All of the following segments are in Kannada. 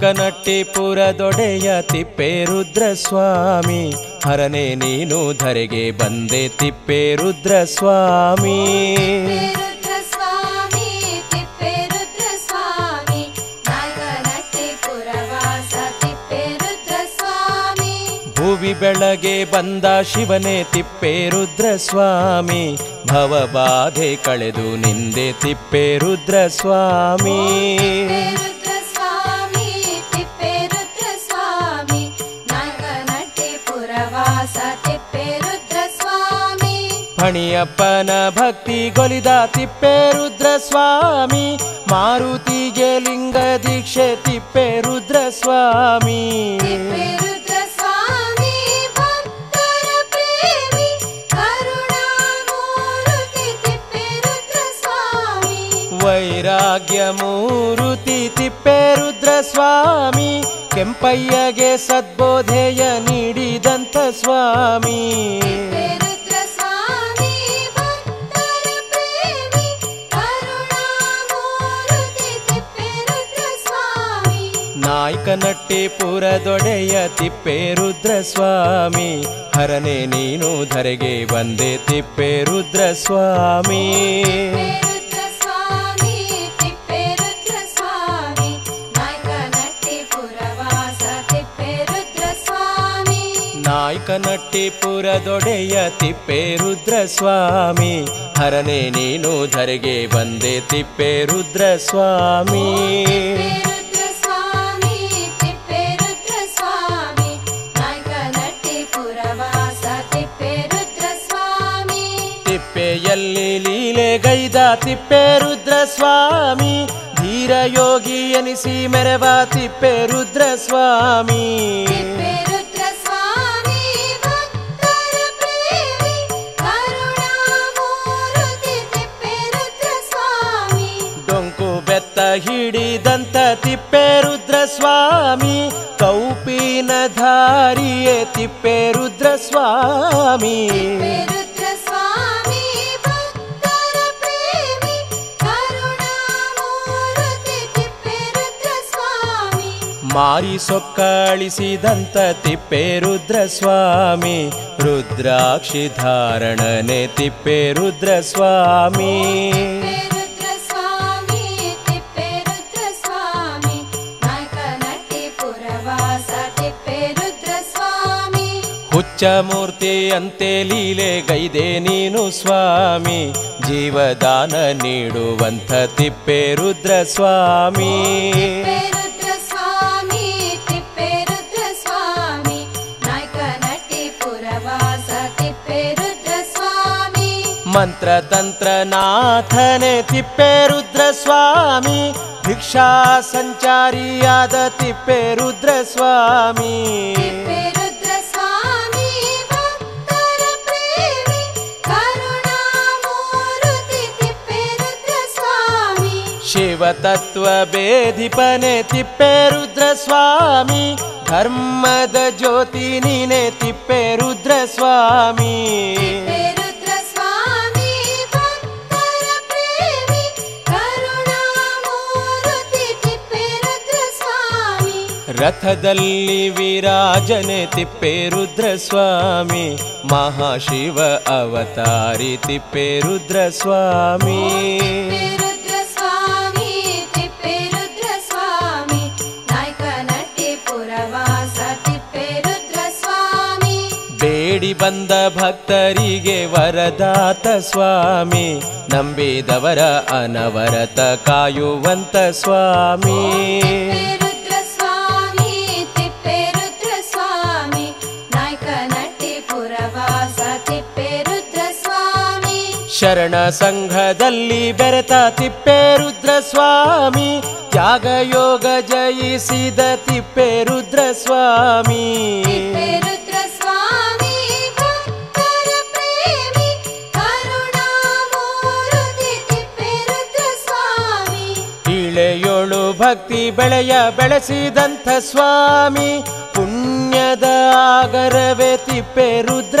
ನಾಯಕನಟ್ಟಿಪುರದೊಡೆಯ ತಿಪ್ಪೇರುದ್ರ ಸ್ವಾಮಿ ಹರನೆ ನೀನು ಧರೆಗೆ ಬಂದೆ ತಿಪ್ಪೇರುದ್ರ ಸ್ವಾಮಿ ಭೂವಿ ಸ್ವಾಮಿ ಭುವಿ ಬೆಳಗ್ಗೆ ಬಂದ ಶಿವನೇ ತಿಪ್ಪೇರುದ್ರ ಸ್ವಾಮಿ ಭವಬಾಧೆ ಕಳೆದು ನಿಂದೆ ಸ್ವಾಮಿ ತಿಪ್ಪೇರುದ್ರ ಸ್ವಾಮಿ ಫಣಿಯಪ್ಪನ ಭಕ್ತಿ ಗೊಲಿದ ತಿಪ್ಪೇರುದ್ರ ಸ್ವಾಮಿ ಮಾರುತಿಗೆ ಲಿಂಗ ದೀಕ್ಷೆ ತಿಪ್ಪೇರುದ್ರ ಸ್ವಾಮಿ ತಿಪ್ಪೇರುದ್ರ ಸ್ವಾಮಿ ಭಕ್ತರ ಪ್ರೇಮಿ ಕರುಣಾಮೂರ್ತಿ ತಿಪ್ಪೇರುದ್ರ ಸ್ವಾಮಿ ವೈರಾಗ್ಯ ಮೂರುತಿ ಸ್ವಾಮಿ ಕೆಂಪಯ್ಯಗೆ ಸದ್ಬೋಧೆಯ ನೀಡಿದಂತ ಸ್ವಾಮಿ. ನಾಯ್ಕನಟ್ಟಿಪುರದೊಡೆಯ ತಿಪ್ಪೇರುದ್ರ ಸ್ವಾಮಿ ಹರನೆ ನೀನು ಧರೆಗೆ ಬಂದೆ ತಿಪ್ಪೇರುದ್ರ ಸ್ವಾಮಿ ನಟ್ಟಿ ಸ್ವಾಮಿ ತಿಪ್ಪೇರುದ್ರ ಸ್ವಾಮಿ ನಾಯಕನಟ್ಟಿ ಪುರವಾಸ ತಿಪ್ಪೇರುದ್ರ ಸ್ವಾಮಿ ನಾಯ್ಕನಟ್ಟಿಪುರದೊಡೆಯ ತಿಪ್ಪೇರುದ್ರ ಸ್ವಾಮಿ ಹರನೆ ನೀನು ಧರೆಗೆ ಬಂದೆ ತಿಪ್ಪೇರುದ್ರ ಲೀಲೆಗೈದ ತಿಪ್ಪೇರುದ್ರ ಸ್ವಾಮಿ ಧೀರ ಯೋಗಿ ಎನಿಸಿ ಮೆರವ ತಿಪ್ಪೇರುದ್ರ ಸ್ವಾಮಿ ತಿಪ್ಪೇರುದ್ರ ಸ್ವಾಮಿ ಭಕ್ತರ ಪ್ರೇಮಿ ಕರುಣಾಮೂರ್ತಿ ತಿಪ್ಪೇರುದ್ರ ಸ್ವಾಮಿ ಡೊಂಕು ಬೆತ್ತ ಹಿಡಿದಂತ ತಿಪ್ಪೇರುದ್ರ ಸ್ವಾಮಿ ಕೌಪಿನ ಧಾರಿಯೇ ತಿಪ್ಪೇರುದ್ರ ಸ್ವಾಮಿ ಮಾರಿ ಸೊಕ್ಕಳಿಸಿದಂತ ತಿಪ್ಪೇರುದ್ರ ಸ್ವಾಮಿ ರುದ್ರಾಕ್ಷಿ ಧಾರಣನೆ ತಿಪ್ಪೇರುದ್ರ ಸ್ವಾಮಿ ತಿಪ್ಪೇರುದ್ರ ಸ್ವಾಮಿ ತಿಪ್ಪೇರುದ್ರ ಸ್ವಾಮಿ ನಾಯಕನಟ್ಟಿ ಪುರವಾಸ ತಿಪ್ಪೇರುದ್ರ ಸ್ವಾಮಿ ಹುಚ್ಚ ಮೂರ್ತಿ ಅಂತೆ ಲೀಲೆ ಗೈದೆ ನೀನು ಸ್ವಾಮಿ ಜೀವದಾನ ನೀಡುವಂಥ ತಿಪ್ಪೇರುದ್ರ मन्त्रतन्त्रनाथने तन्त्र नाथ नेति स्वामी भीक्षा संचारी यादतिपेरुद्र स्वामी शिव तत्त्व धर्मद ज्योतिनिने नेतिप्पेरुद्र स्वामी ರಥದಲ್ಲಿ ವಿರಾಜನೆ ಸ್ವಾಮಿ ಮಹಾಶಿವ ಅವತಾರಿ ತಿಪ್ಪೇರುದ್ರ ಸ್ವಾಮಿ ತಿಪ್ಪೇರುದ್ರ ಸ್ವಾಮಿ ನಾಯಕನಟ್ಟಿ ಪುರವಾಸ ತಿಪ್ಪೇರುದ್ರ ಬೇಡಿ ಬಂದ ಭಕ್ತರಿಗೆ ವರದಾತ ಸ್ವಾಮಿ ನಂಬಿದವರ ಅನವರತ ಕಾಯುವಂತ ಸ್ವಾಮಿ. ಶರಣ ಸಂಘದಲ್ಲಿ ಬೆರೆತ ತಿಪ್ಪೇರುದ್ರ ಸ್ವಾಮಿ ತ್ಯಾಗ ಯೋಗ ಜಯಿಸಿದ ರುದ್ರಸ್ವಾಮಿ ತಿಪ್ಪೇರುದ್ರ ಸ್ವಾಮಿ ಸ್ವಾಮಿ ಇಳೆಯೋಳು ಭಕ್ತಿ ಬೆಳೆಯ ಬೆಳೆಸಿದಂಥ ಸ್ವಾಮಿ. ಪುಣ್ಯದ ಆಗರವೇ ತಿಪ್ಪೇರುದ್ರ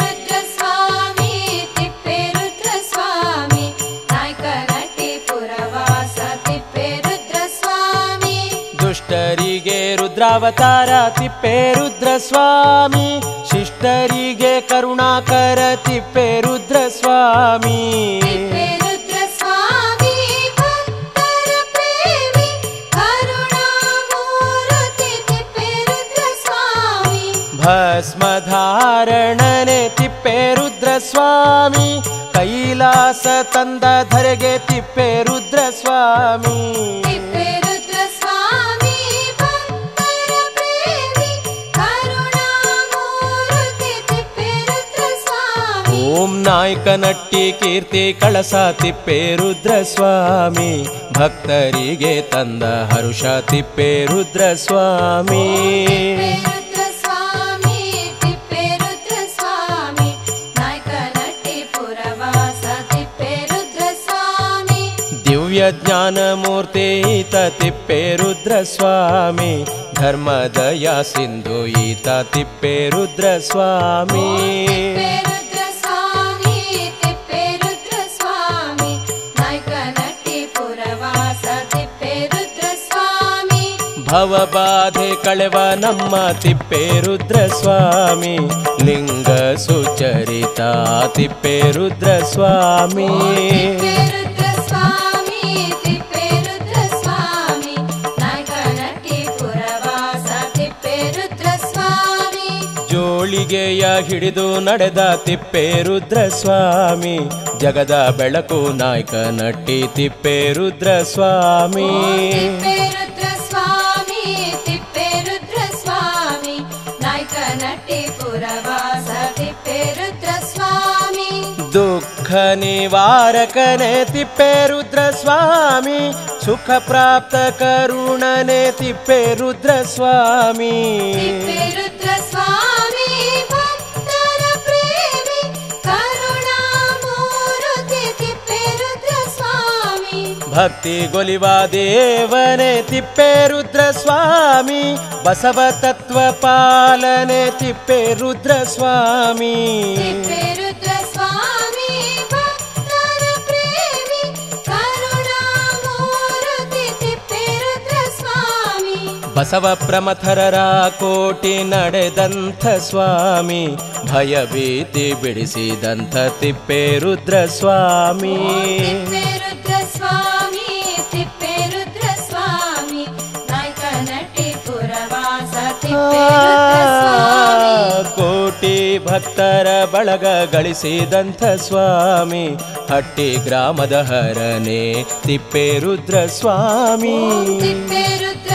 ರುದ್ರಾವತಾರ ತಿಪ್ಪೇರುದ್ರ ಸ್ವಾಮಿ ಶಿಷ್ಟರಿಗೆ ಕರುಣಾಕರ ತಿಪ್ಪೇರುದ್ರ ಸ್ವಾಮಿ ತಿಪ್ಪೇರುದ್ರ ಸ್ವಾಮಿ ಭಕ್ತರ ಪ್ರೇಮಿ ಓಂ ನಾಯಕ ನಟ್ಟಿ ಕೀರ್ತಿ ಕಳಸ ತಿಪ್ಪೇರುದ್ರ ಸ್ವಾಮಿ ಭಕ್ತರಿಗೆ ತಂದ ಹರುಷ ತಿಪ್ಪೇರುದ್ರ ಸ್ವಾಮಿ ತಿಪ್ಪೇರುದ್ರ ಸ್ವಾಮಿ ತಿಪ್ಪೇರುದ್ರ ಸ್ವಾಮಿ ನಾಯಕ ನಟಿ ಪುರವಾಸ ತಿಪ್ಪೇರುದ್ರ ಸ್ವಾಮಿ ದಿವ್ಯ ಸಿಂಧು ಈತ ಈತ ತಿಪ್ಪೇರುದ್ರ ಸ್ವಾಮಿ ಧರ್ಮದಯ ಸಿಂಧು ಈತ ತಿಪ್ಪೇರುದ್ರ ಭವಬಾಧೆ ಕಳೆವ ನಮ್ಮ ತಿಪ್ಪೇರುದ್ರ ಸ್ವಾಮಿ ಲಿಂಗ ಸುಚರಿತ ತಿಪ್ಪೇರುದ್ರ ಸ್ವಾಮಿ ನಟಿ ಜೋಳಿಗೆಯ ಹಿಡಿದು ನಡೆದ ತಿಪ್ಪೇರುದ್ರ ಸ್ವಾಮಿ ಜಗದ ಬೆಳಕು ನಾಯಕ ಸ್ವಾಮಿ ತಿಪ್ಪೇರುದ್ರ ಸ್ವಾಮಿ निवारक नेतिप्पेरुद्रस्वामी सुख प्राप्त करुण नेतिप्पेरुद्रस्वामी भक्तिगुलिवादेव तिप्पे रुद्रस्वामी बसव तत्त्वपालने तिप्पे रुद्रस्वामी ಬಸವ ಪ್ರಮಥರರ ಕೋಟಿ ನಡೆದಂಥ ಸ್ವಾಮಿ ಭಯ ಭೀತಿ ಬಿಡಿಸಿದಂಥ ತಿಪ್ಪೇರುದ್ರ ಸ್ವಾಮಿ ತಿಪ್ಪೇರುದ್ರ ಕೋಟಿ ಭಕ್ತರ ಬಳಗ ಗಳಿಸಿದಂಥ ಸ್ವಾಮಿ ಹಟ್ಟಿ ಗ್ರಾಮದ ಹರನೆ ತಿಪ್ಪೇರುದ್ರ ಸ್ವಾಮಿ ತಿಪ್ಪೇರುದ್ರ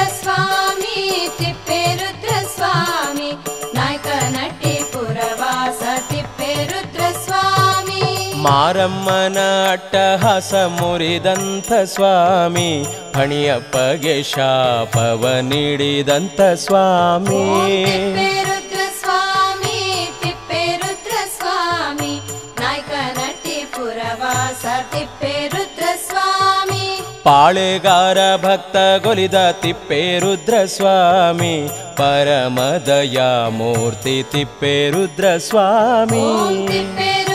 ಮಾರಮ್ಮನ ಅಟ್ಟಹಾಸ ಮುರಿದಂಥ ಸ್ವಾಮಿ ಹಣಿಯಪ್ಪಗೆ ಶಾಪವ ನೀಡಿದಂಥ ಸ್ವಾಮಿ. ಪಾಳೆಗಾರ ಭಕ್ತ ಗೊಲಿದ ತಿಪ್ಪೇರುದ್ರ ಸ್ವಾಮಿ ಪರಮದಯ ಮೂರ್ತಿ ತಿಪ್ಪೇರುದ್ರ ಸ್ವಾಮಿ.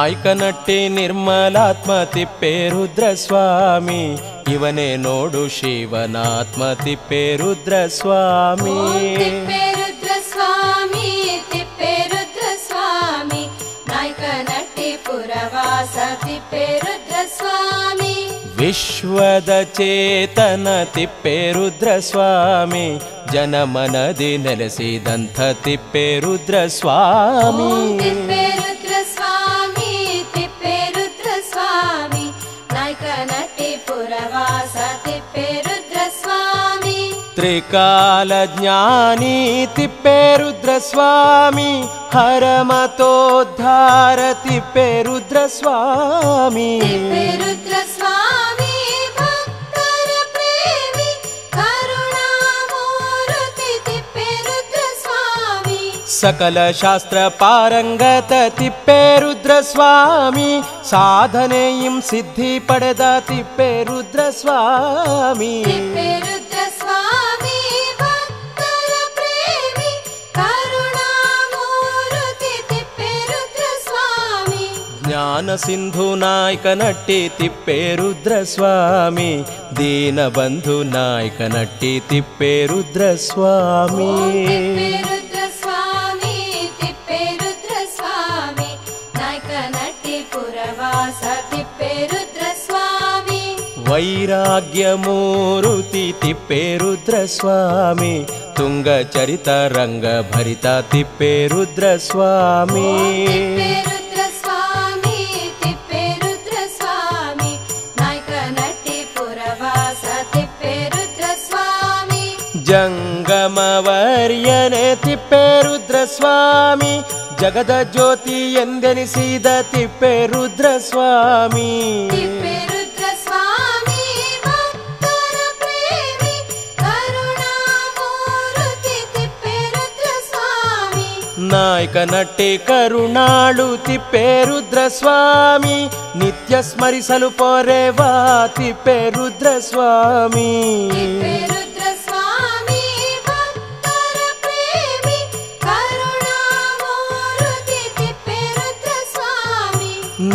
ನಾಯ್ಕನಟ್ಟಿ ನಿರ್ಮಲಾತ್ಮ ತಿಪ್ಪೇರುದ್ರ ಸ್ವಾಮಿ ಇವನೇ ನೋಡು ಶಿವನಾತ್ಮ ತಿಪ್ಪೇರುದ್ರ ಸ್ವಾಮಿ ಓಂ ತಿಪ್ಪೇರುದ್ರ ಸ್ವಾಮಿ ತಿಪ್ಪೇರುದ್ರ ಸ್ವಾಮಿ ನಾಯಕ ನಟಿ ಪುರವಾಸ ತಿಪ್ಪೇರುದ್ರ ಸ್ವಾಮಿ ವಿಶ್ವದ ಚೇತನ ತಿಪ್ಪೇರುದ್ರ ಸ್ವಾಮಿ ಜನಮನದಿ ನೆಲೆಸಿದಂಥ ತಿಪ್ಪೇರುದ್ರ ಸ್ವಾಮಿ तिप्पेरुद्रस्वामी त्रिकालज्ञानी तिप्पेरुद्रस्वामी हरमतोद्धार तिप्पेरुद्रस्वामी स्वामी सकलशास्त्रपारङ्गत तिप्पेरुद्रस्वामी साधनेयं सिद्धि पडद तिप्पेरुद्रस्वामी జ్ఞానసింధునాయకనట్టి తిప్పేరుద్రస్వామి దీనబంధునాయకనట్టి తిప్పేరుద్రస్వామి ನಟಿ ಪುರವಾಸ ತಿಪ್ಪೇರುದ್ರ ಸ್ವಾಮಿ ಜಂಗಮವರ್ಯನೆ ತಿಪ್ಪೇರುದ್ರ ಸ್ವಾಮಿ ಜಗದ ಜ್ಯೋತಿ ಎಂದೆನಿಸಿದ ತಿಪ್ಪೇರುದ್ರ వినాయక నట్టే కరుణాళు తిప్పేరుద్రస్వామి నిత్య స్మరిసలు పోరే వా తిప్పే రుద్రస్వామి.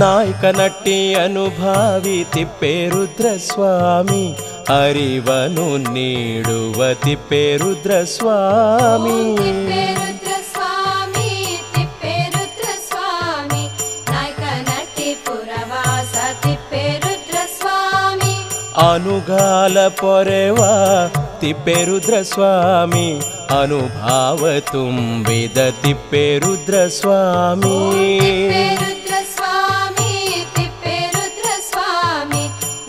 నాయక నట్టి అనుభావి తిప్పే రుద్రస్వామి. అరివను నీడువ తిప్పేరుద్రస్వామి अनुगाल परे वा तिप्रुद्रस्वामी अनुभाव तु तिप्पेरुद्रस्वामी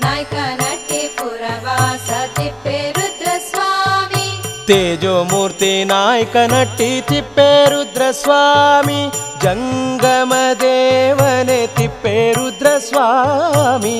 रुप्कनटि पुरवास तिप्रुद्रस्वामी तेजोमूर्ति नायकनटी तिप्पेरुद्रस्वामी जङ्गमदेवने तिप्पेरुद्रस्वामी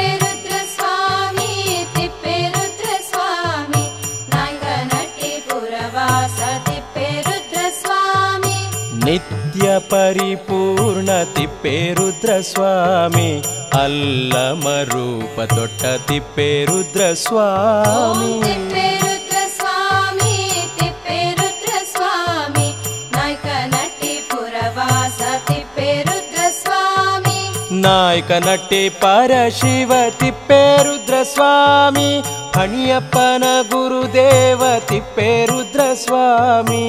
ನಿತ್ಯ ಪರಿಪೂರ್ಣ ತಿಪ್ಪೇರುದ್ರ ಸ್ವಾಮಿ ಅಲ್ಲಮ ರೂಪ ತೊಟ್ಟ ತಿಪ್ಪೇರುದ್ರ ಓಂ ಸ್ವಾಮಿ ತಿಪ್ಪೇರುದ್ರ ಸ್ವಾಮಿ ತಿಪ್ಪೇರುದ್ರ ಸ್ವಾಮಿ ನಾಯಕ ನಟಿ ಪುರವಾಸ ತಿಪ್ಪೇರುದ್ರ ಸ್ವಾಮಿ ನಾಯಕ ನಟ್ಟಿ ಪರಶಿವ ತಿಪ್ಪೇರುದ್ರ ಸ್ವಾಮಿ ಫಣಿಯಪ್ಪನ ಗುರುದೇವ ತಿಪ್ಪೇರುದ್ರ ಸ್ವಾಮಿ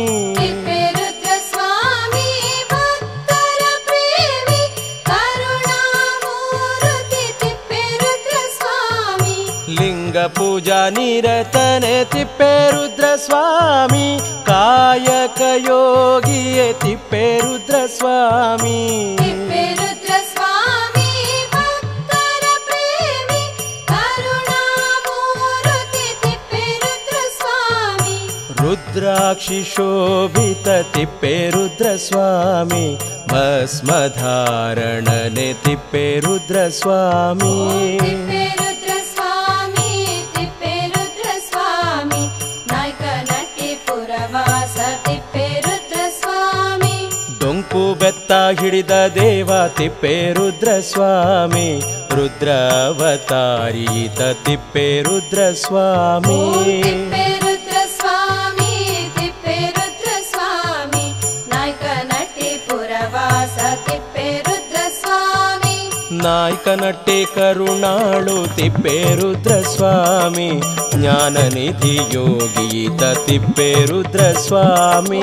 पूजा निरतने तिप्पेरुद्रस्वामी रुद्रस्वामी कायकयोगीय तिप्पेरुद्रस्वामी रुद्राक्षि शोभिततिप्पेरुद्रस्वामी भस्मधारणने तिप्पेरुद्रस्वामी ತಿಪ್ಪೇರುದ್ರ ಸ್ವಾಮಿ ನಾಯಕ ತಿಪ್ಪೆ ರುದ್ರಸ್ವಾಮಿ. ತಿಪ್ಪೇರುದ್ರ ಸ್ವಾಮಿ ನಾಯ್ಕ ನಟ್ಟೆ ಕರುಣಾಳು ತಿಪ್ಪೇರುದ್ರ ಸ್ವಾಮಿ ಜ್ಞಾನ ನಿಧಿ ಯೋಗೀತ ತಿಪ್ಪೇರುದ್ರ ಸ್ವಾಮಿ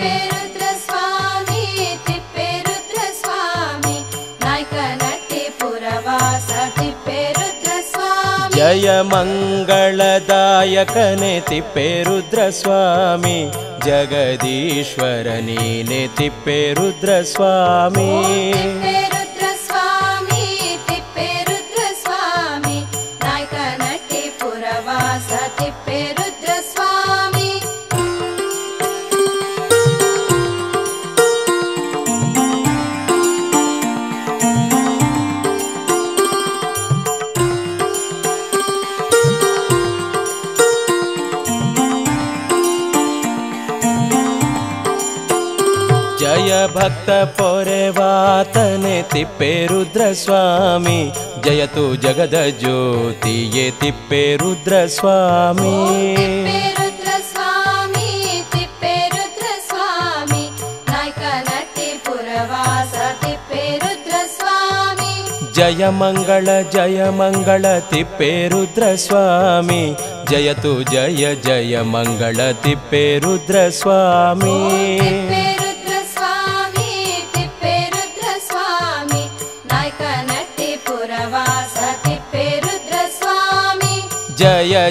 जयमङ्गलदायकनितिप्पे रुद्रस्वामी जगदीश्वर जगदीश्वरनीने नितिप्े रुद्रस्वामी भक्तपोरे वातने तिप्पेरुद्रस्वामी जयतु जगदज्योति ये तिप्पेरुद्रस्वामी रुद्रस्वामी। जय मङ्गल जय मङ्गल तिप्पेरुद्रस्वामी जयतु जय जय मङ्गल तिप्पेरुद्रस्वामी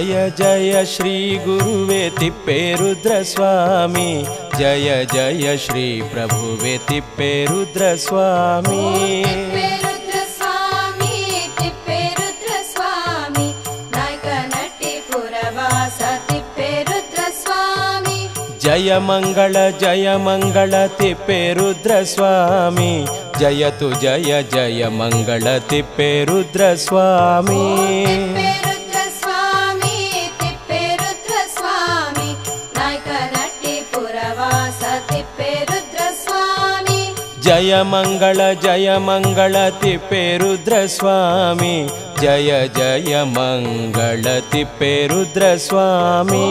जय जय श्री गुरुवे तिप्पेरुद्रस्वामी जय जय श्री प्रभुवे तिप्पेरुद्रस्वामी जय मङ्गल जय मङ्गल तिप्पेरुद्रस्वामी जयतु जय जय मङ्गल तिप्पेरुद्रस्वामी जय मङ्गल जय मङ्गलति पेरुद्रस्वामी जय जय मङ्गलति पेरुद्रस्वामी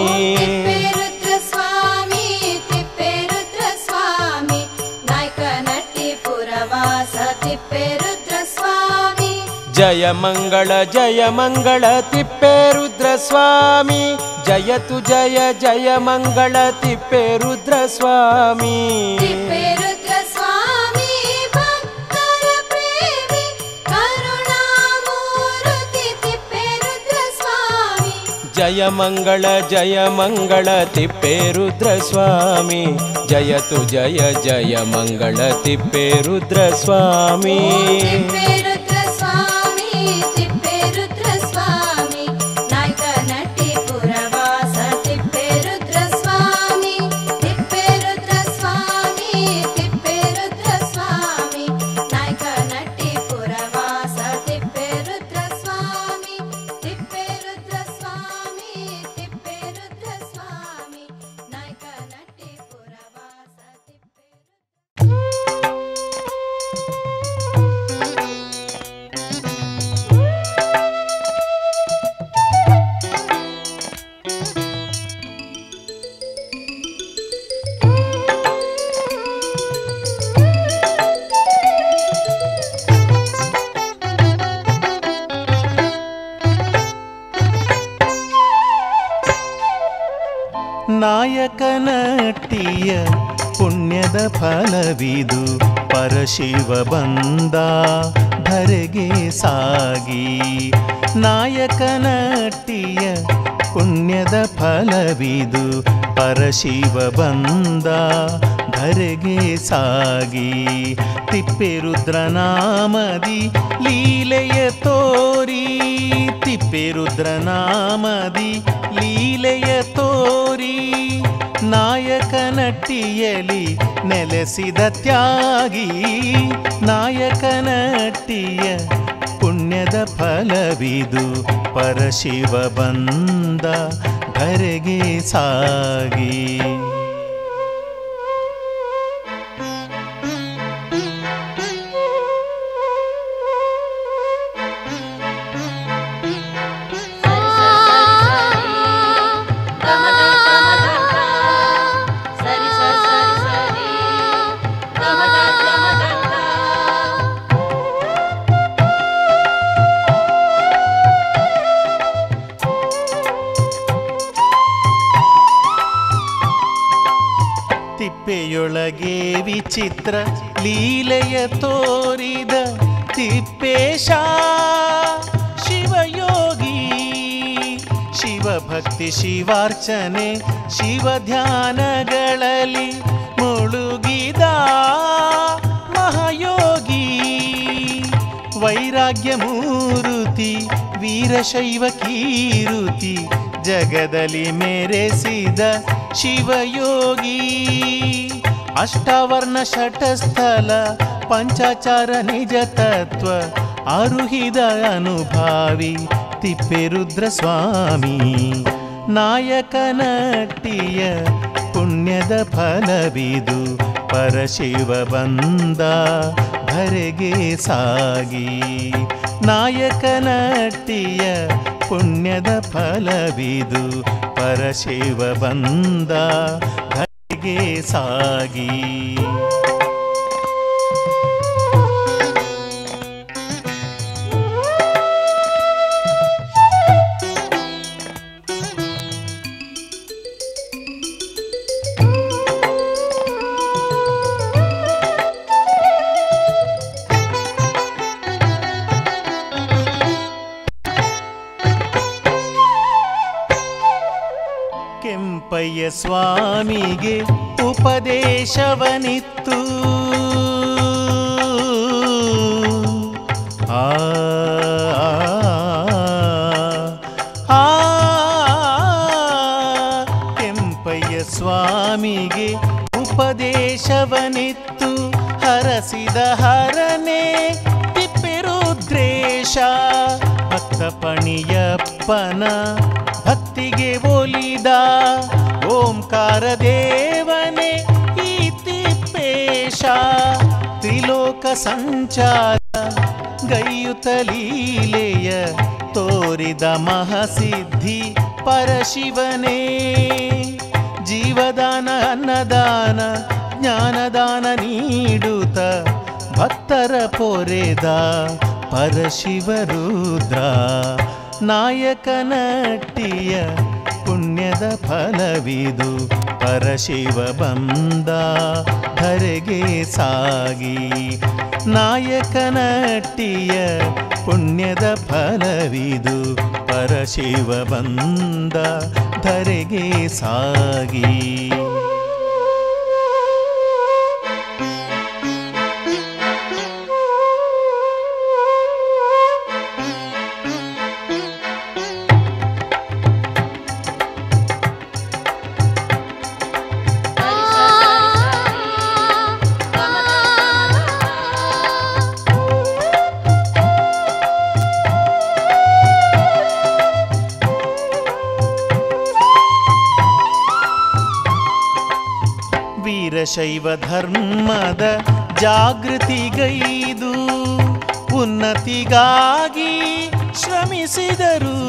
रुद्र स्वामी तिद्र जय मङ्गल जय मङ्गल तिपेरुद्रस्वामी। जय जय जय मङ्गल ति ಜಯ ಮಂಗಳ ಜಯ ಮಂಗಳ ತಿಪ್ಪೇರುದ್ರ ಸ್ವಾಮಿ ಜಯತು ಜಯ ಜಯ ಮಂಗಳ ತಿಪ್ಪೇರುದ್ರ ಧರೆಗೆ ಸಾಗಿ ನಾಯಕನಟ್ಟಿಯ ಪುಣ್ಯದ ಫಲವಿದು ಪರಶಿವ ಬಂದ ಧರೆಗೆ ಸಾಗಿ ತಿಪ್ಪೆರುದ್ರನಾಮದಿ ಲೀಲೆಯ ತೋರಿ ತಿಪ್ಪೆರುದ್ರನಾಮದಿ ಲೀಲೆಯ ತೋರಿ. ನಾಯಕನಟ್ಟಿಯಲಿ ನೆಲೆಸಿದ ತ್ಯಾಗಿ ನಾಯಕನಟ್ಟಿಯ ಪುಣ್ಯದ ಫಲವಿದು ಪರಶಿವ ಬಂದ ಧರೆಗೆ ಸಾಗಿ. ತಿಪ್ಪೆಯೊಳಗೆ ವಿಚಿತ್ರ ಲೀಲೆಯ ತೋರಿದ ತಿಪ್ಪೇಶ. ಶಿವಯೋಗಿ ಶಿವಭಕ್ತಿ ಶಿವಾರ್ಚನೆ ಶಿವ ಧ್ಯಾನಗಳಲ್ಲಿ ಮುಳುಗಿದ ಮಹಾಯೋಗಿ. ವೈರಾಗ್ಯ ಮೂರುತಿ ವೀರಶೈವ ಕೀರುತಿ ಜಗದಲ್ಲಿ ಮೆರೆಸಿದ ಶಿವಯೋಗಿ. ಅಷ್ಟವರ್ಣ ಷಟಸ್ಥಲ ಪಂಚಾಚಾರ ನಿಜ ತತ್ವ ಅರುಹಿದ ಅನುಭಾವಿ ತಿಪ್ಪೆರುದ್ರ ಸ್ವಾಮಿ. ನಾಯಕನಟ್ಟಿಯ ಪುಣ್ಯದ ಫಲವಿದು ಪರಶಿವ ಬಂದ ಹರೆಗೆ ಸಾಗಿ. ನಾಯಕನಟ್ಟಿಯ ಪುಣ್ಯದ ಫಲವಿದು ಪರಶಿವ ಬಂದ ಸಾಗಿ. ಸ್ವಾಮಿಗೆ ಉಪದೇಶವನಿತ್ತು ಸಂಚಾರ, ಗೈಯುತ ಲೀಲೆಯ ತೋರಿದ ಮಹಸಿದ್ಧಿ ಪರಶಿವನೇ. ಜೀವದಾನ, ಅನ್ನದಾನ, ಜ್ಞಾನದಾನ ನೀಡುತ್ತ ಭಕ್ತರ ಪೊರೆದ ಪರಶಿವರುದ್ರ ನಾಯಕನಟ್ಟಿಯ ಪುಣ್ಯದ ಫಲವಿದು ಪರಶಿವ ಬಂದ ಧರೆಗೆ ಸಾಗಿ. ನಾಯಕನಟ್ಟಿಯ ಪುಣ್ಯದ ಫಲವಿದು ಪರಶಿವ ಬಂದ ಧರೆಗೆ ಸಾಗಿ. ವೀರಶೈವ ಧರ್ಮದ ಜಾಗೃತಿಗೈದು ಉನ್ನತಿಗಾಗಿ ಶ್ರಮಿಸಿದರು.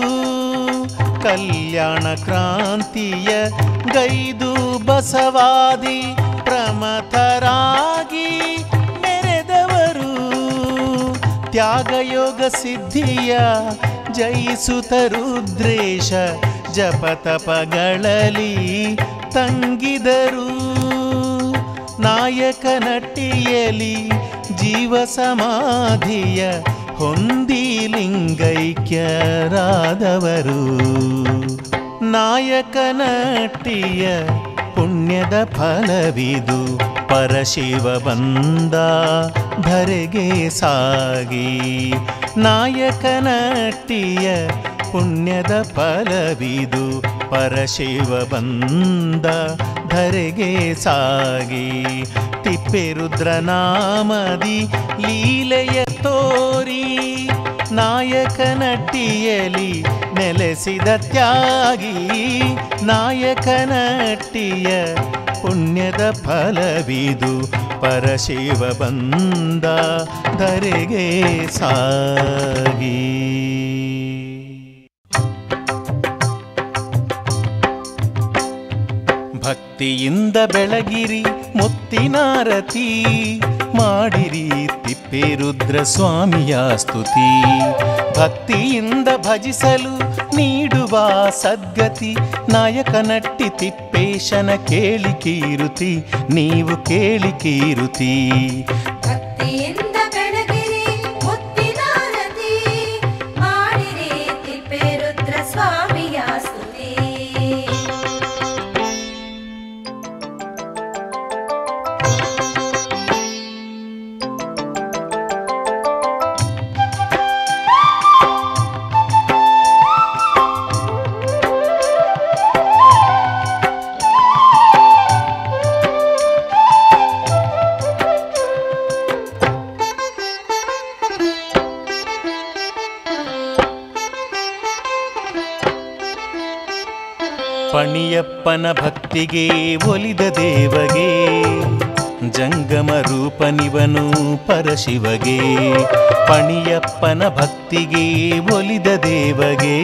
ಕಲ್ಯಾಣ ಕ್ರಾಂತಿಯ ಗೈದು ಬಸವಾದಿ ಪ್ರಮಥರಾಗಿ ಮೆರೆದವರು. ತ್ಯಾಗಯೋಗ ಸಿದ್ಧಿಯ ಜಯಿಸುತ್ತ ರುದ್ರೇಶ ಜಪತಪಗಳಲ್ಲಿ ತಂಗಿದರು. ನಾಯಕ ನಟ್ಟಿಯಲಿ ಜೀವ ಸಮಾಧಿಯ ಹೊಂದಿ ಲಿಂಗೈಕ್ಯರಾದವರು. ನಾಯಕ ನಟಿಯ ಪುಣ್ಯದ ಫಲವಿದು ಪರಶಿವ ಬಂದ ಧರೆಗೆ ಸಾಗಿ. ನಾಯಕ ನಟಿಯ ಪುಣ್ಯದ ಫಲವಿದು ಪರಶಿವ ಬಂದ ಧರೆಗೆ ಸಾಗಿ, ತಿಪ್ಪೆ ನಾಮದಿ ಲೀಲೆಯ ತೋರಿ, ನಾಯಕ ನಟ್ಟಿಯಲಿ ನೆಲೆಸಿದ ತ್ಯಾಗಿ, ನಾಯಕ ನಟ್ಟಿಯ ಪುಣ್ಯದ ಫಲವಿದು ಪರಶಿವ ಬಂದ ಧರೆಗೆ ಸಾಗಿ. ಭಕ್ತಿಯಿಂದ ಬೆಳಗಿರಿ ಮುತ್ತಿನಾರತಿ ಮಾಡಿರಿ ತಿಪ್ಪೇರುದ್ರ ಸ್ವಾಮಿಯ ಸ್ತುತಿ. ಭಕ್ತಿಯಿಂದ ಭಜಿಸಲು ನೀಡುವ ಸದ್ಗತಿ, ನಾಯಕ ನಟ್ಟಿ ತಿಪ್ಪೇಶನ ಕೇಳಿ ಕೀರುತಿ, ನೀವು ಕೇಳಿ ಕೀರುತಿ. ಪಣಿಯಪ್ಪನ ಭಕ್ತಿಗೆ ಒಲಿದ ದೇವಗೆ, ಜಂಗಮ ರೂಪನಿವನು ಪರಶಿವಗೆ, ಪಣಿಯಪ್ಪನ ಭಕ್ತಿಗೆ ಒಲಿದ ದೇವಗೆ,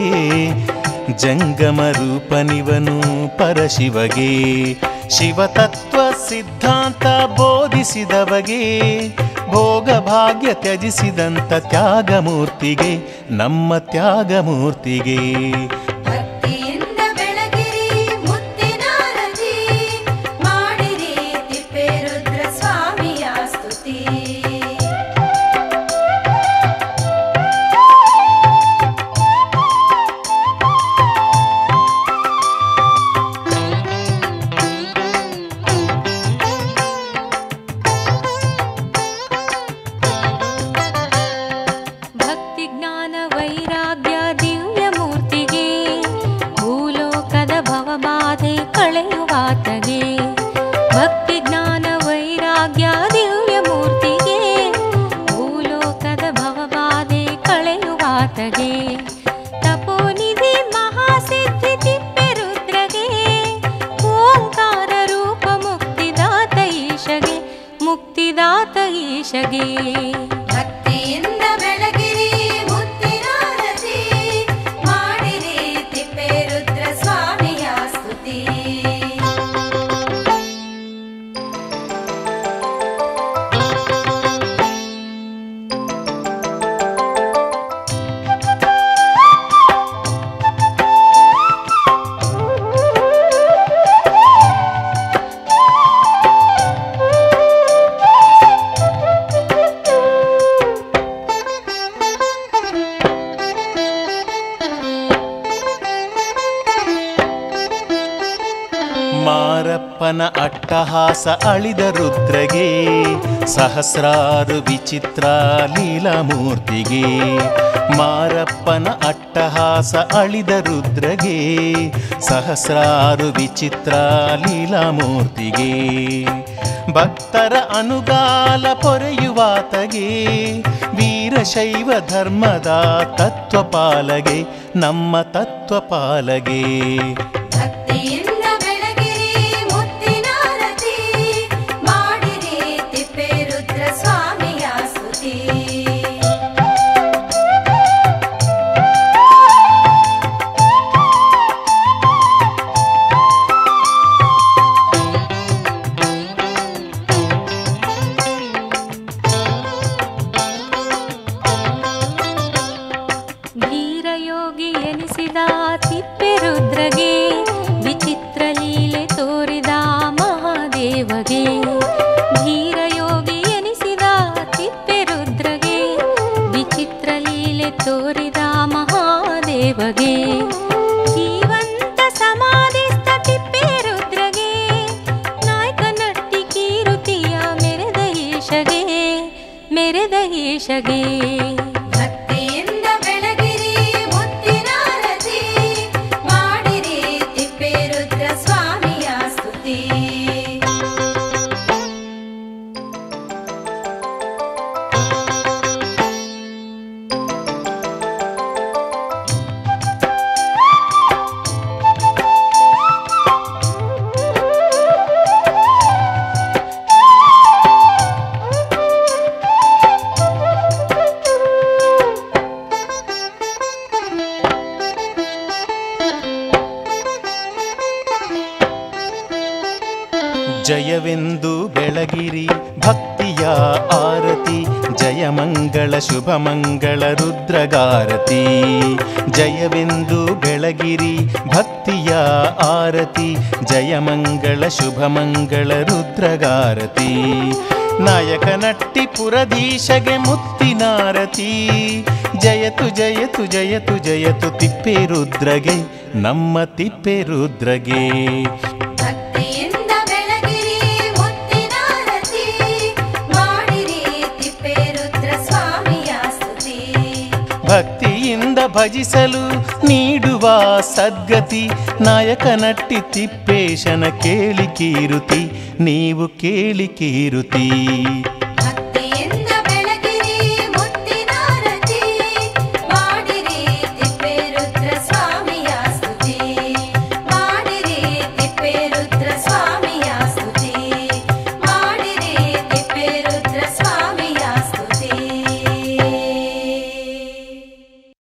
ಜಂಗಮ ರೂಪನಿವನು ಪರಶಿವಗೆ, ಶಿವತತ್ವ ಸಿದ್ಧಾಂತ ಬೋಧಿಸಿದವಗೆ, ಭೋಗ ಭಾಗ್ಯ ತ್ಯಜಿಸಿದಂತ ತ್ಯಾಗಮೂರ್ತಿಗೆ, ನಮ್ಮ ತ್ಯಾಗಮೂರ್ತಿಗೆ. ಮಾರಪ್ಪನ ಅಟ್ಟಹಾಸ ಅಳಿದ ರುದ್ರಗೆ, ಸಹಸ್ರಾರು ವಿಚಿತ್ರ ಲೀಲಾಮೂರ್ತಿಗೆ, ಮಾರಪ್ಪನ ಅಟ್ಟಹಾಸ ಅಳಿದ ರುದ್ರಗೆ, ಸಹಸ್ರಾರು ವಿಚಿತ್ರ ಲೀಲಾಮೂರ್ತಿಗೆ. ಭಕ್ತರ ಅನುಗಾಲ ಪೊರೆಯುವಾತಗೆ, ವೀರಶೈವ ಧರ್ಮದ ತತ್ವಪಾಲಗೆ, ನಮ್ಮ ತತ್ವಪಾಲಗೆ. ಆರತಿ ಜಯಮಂಗಳ ಶುಭಮಂಗಳ ರುದ್ರಗಾರತಿ. ಜಯವೆಂದು ಬೆಳಗಿರಿ ಭಕ್ತಿಯ ಆರತಿ ಜಯಮಂಗಳ ಶುಭಮಂಗಳ ರುದ್ರಗಾರತಿ. ನಾಯಕ ನಟ್ಟಿ ಪುರದೀಶಗೆ ಮುತ್ತಿನಾರತಿ ಜಯತು ಜಯತು ಜಯತು ಜಯತು ತಿಪ್ಪೇರುದ್ರಗೆ ನಮ್ಮ ತಿಪ್ಪೇರುದ್ರಗೆ ಭಕ್ತಿಯಿಂದ ಭಜಿಸಲು ನೀಡುವ ಸದ್ಗತಿ ನಾಯಕ ನಟ್ಟಿ ತಿಪ್ಪೇಶನ ಕೇಳಿ ಕೀರುತಿ ನೀವು ಕೇಳಿ ಕೀರುತಿ.